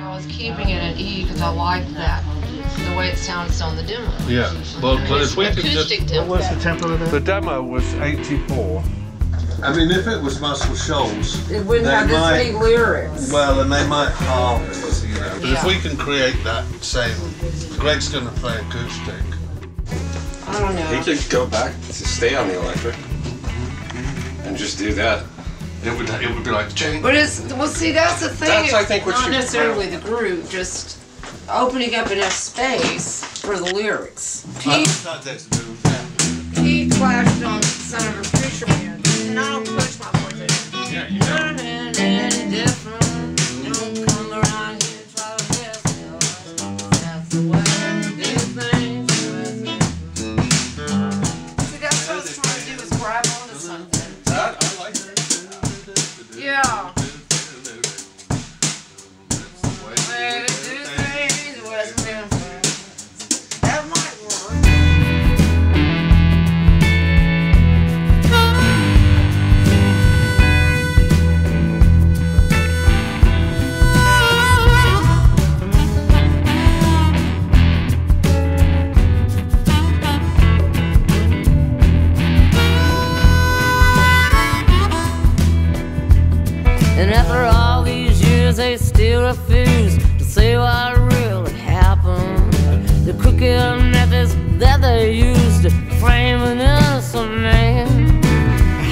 I was keeping it at E because I liked that, the way it sounds on the demo. Yeah, but, but if we could Acoustic just, tempo. What's the tempo of that? the demo was 84. I mean, if it was Muscle Shoals, It wouldn't They have this many lyrics. well, then they might halve it, you know. But if we can create that same, Greg's gonna play acoustic. I don't know. He could go back to stay on the electric and just do that. It would, it would be like change. But it's, well, see, that's the thing. That's, I it's think, what Not you- necessarily the group, just opening up enough space for the lyrics. Pete, Pete flashed on after all these years, they still refuse to say what really happened. The crooked methods that they used to frame an innocent man,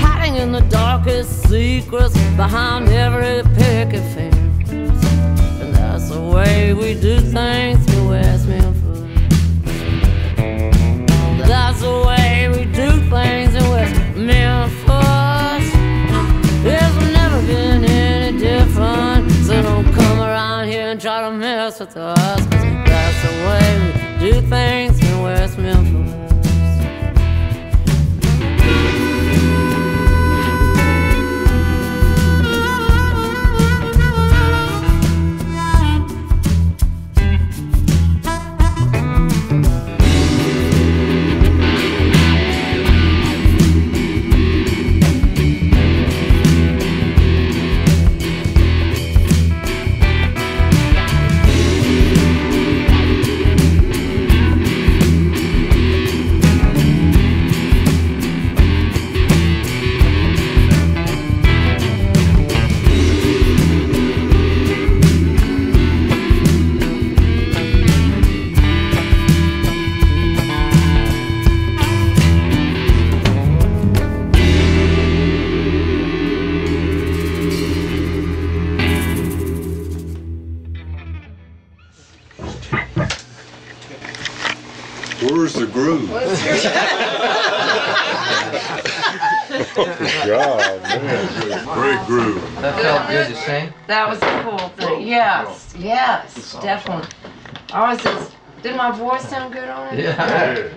hiding in the darkest secrets behind every picket fence. And that's the way we do things to mess with us. 'cause that's the way we do things in West Where's the groove? What's your God, man. Great groove. That felt good to sing. That was a cool thing. Yes, yes, definitely. I was just, did my voice sound good on it? Yeah.